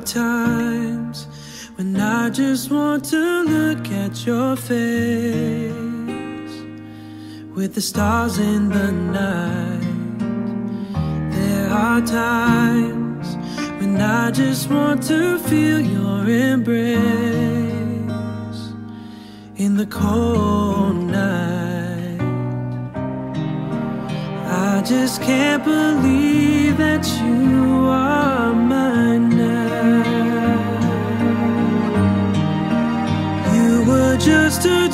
times when I just want to look at your face with the stars in the night. There are times when I just want to feel your embrace in the cold night. I just can't believe that you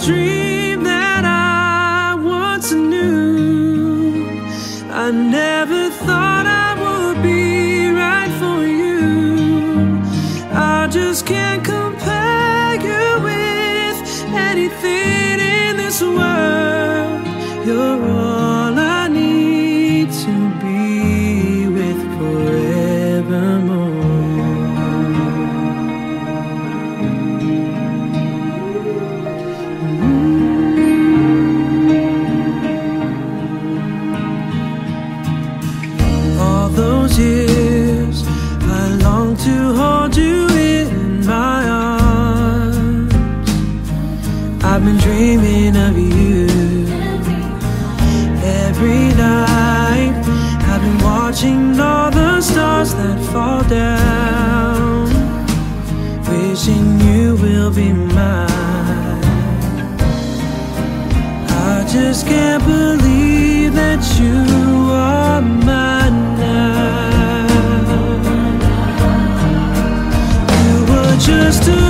dream that I once knew. I never thought I would be right for you. I just can't compare you with anything in this world. You're dreaming of you. Every night I've been watching all the stars that fall down. Wishing you will be mine. I just can't believe that you are mine now. You were just a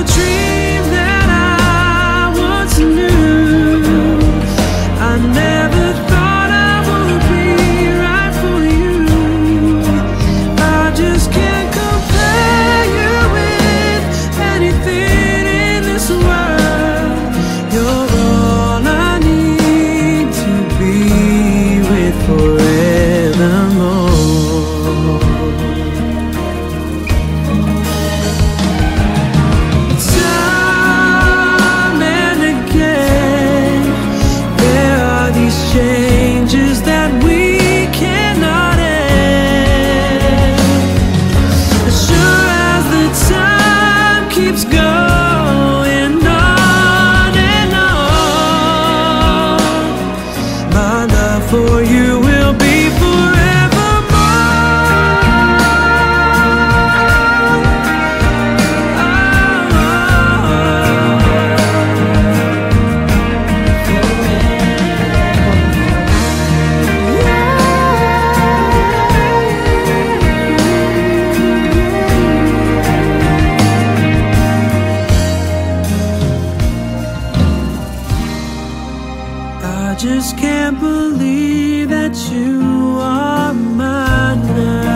just can't believe that you are mine now.